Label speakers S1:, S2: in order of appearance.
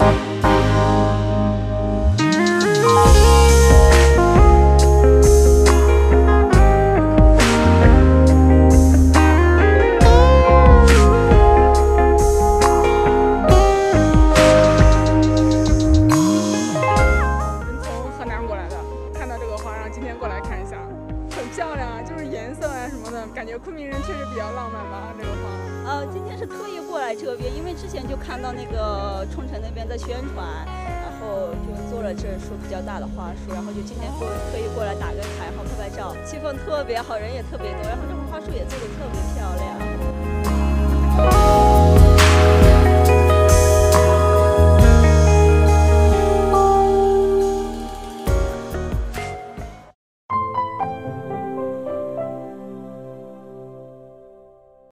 S1: 我们从河南过来的，看到这个花，然后今天过来看一下，很漂亮啊，就是颜色啊什么的，感觉昆明人确实比较浪漫吧。
S2: 呃，今天是特意过来这边，因为之前就看到那个冲绳那边在宣传，然后就做了这束比较大的花束，然后就今天过特意过来打个卡，然后拍拍照，气氛特别好，人也特别多，然后这个花束也做的特别漂亮。